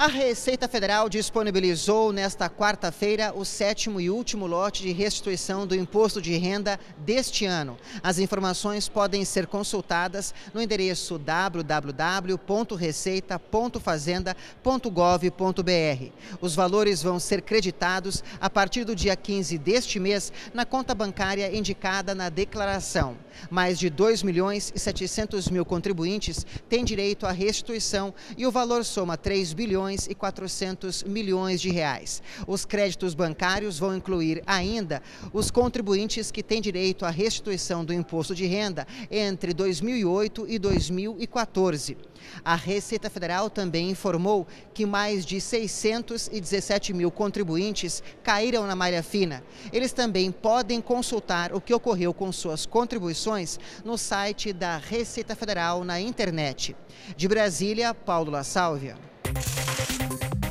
A Receita Federal disponibilizou nesta quarta-feira o sétimo e último lote de restituição do imposto de renda deste ano. As informações podem ser consultadas no endereço www.receita.fazenda.gov.br. Os valores vão ser creditados a partir do dia 15 deste mês na conta bancária indicada na declaração. Mais de 2 milhões e 700 mil contribuintes têm direito à restituição e o valor soma 3 bilhões bilhões e 400 milhões de reais. Os créditos bancários vão incluir ainda os contribuintes que têm direito à restituição do imposto de renda entre 2008 e 2014. A Receita Federal também informou que mais de 617 mil contribuintes caíram na malha fina. Eles também podem consultar o que ocorreu com suas contribuições no site da Receita Federal na internet. De Brasília, Paulo La Sálvia. Thank you.